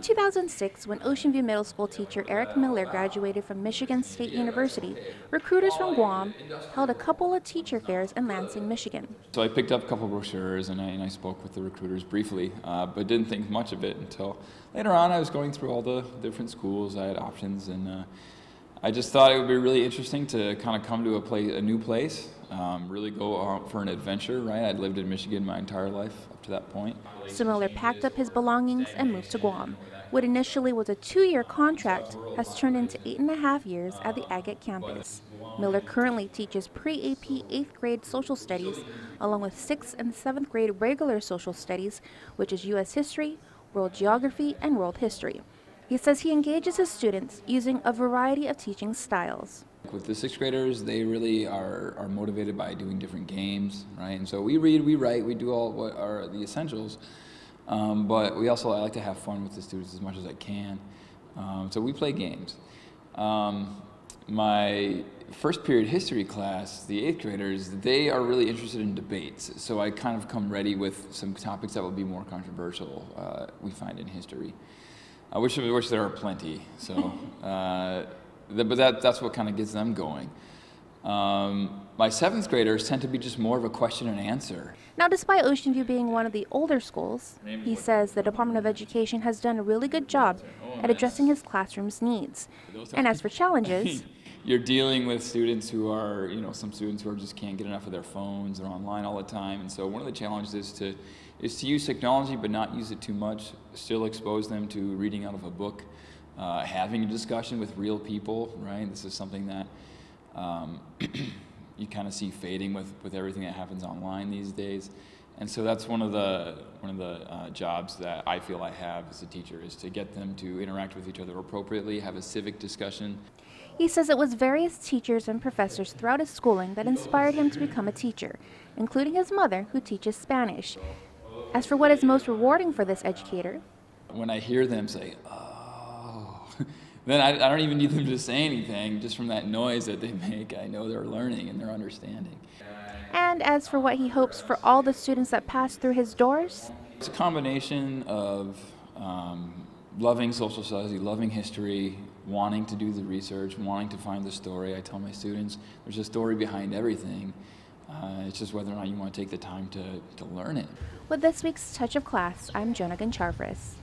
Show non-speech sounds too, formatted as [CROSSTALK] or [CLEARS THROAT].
2006, when Oceanview Middle School teacher Erik Miller graduated from Michigan State University, recruiters from Guam held a couple of teacher fairs in Lansing, Michigan. So I picked up a couple brochures and I, and I spoke with the recruiters briefly, uh, but didn't think much of it until later on I was going through all the different schools, I had options, and uh, I just thought it would be really interesting to kind of come to a, place, a new place, um, really go out for an adventure, right? I'd lived in Michigan my entire life up to that point. So Miller packed up his belongings and moved to Guam. What initially was a two-year contract has turned into eight and a half years at the Agat campus. Miller currently teaches pre-AP 8th grade social studies, along with 6th and 7th grade regular social studies, which is U.S. history, world geography, and world history. He says he engages his students using a variety of teaching styles. With the sixth graders, they really are, are motivated by doing different games, right? And so we read, we write, we do all what are the essentials, um, but we also I like to have fun with the students as much as I can. Um, so we play games. Um, my first period history class, the eighth graders, they are really interested in debates. So I kind of come ready with some topics that will be more controversial, uh, we find in history. I wish, I wish there are plenty. So, [LAUGHS] uh, but that, that's what kind of gets them going. Um, my seventh graders tend to be just more of a question and answer. Now, despite Oceanview being one of the older schools, he says the Department of Education has done a really good job at addressing his classroom's needs. And as [LAUGHS] for challenges, [LAUGHS] you're dealing with students who are, you know, some students who are just can't get enough of their phones, they're online all the time, and so one of the challenges is to is to use technology but not use it too much, still expose them to reading out of a book, uh, having a discussion with real people, right? This is something that um, [CLEARS THROAT] you kind of see fading with, with everything that happens online these days. And so that's one of the one of the uh, jobs that I feel I have as a teacher is to get them to interact with each other appropriately, have a civic discussion. He says it was various teachers and professors throughout his schooling that inspired him to become a teacher, including his mother, who teaches Spanish. As for what is most rewarding for this educator, when I hear them say, oh, [LAUGHS] then I, I, don't even need them to say anything. Just from that noise that they make, I know they're learning and they're understanding. And as for what he hopes for all the students that pass through his doors, it's a combination of um, loving social studies, loving history, wanting to do the research, wanting to find the story. I tell my students there's a story behind everything. Uh, it's just whether or not you want to take the time to, to learn it. With this week's Touch of Class, I'm Jonah Goncharvris.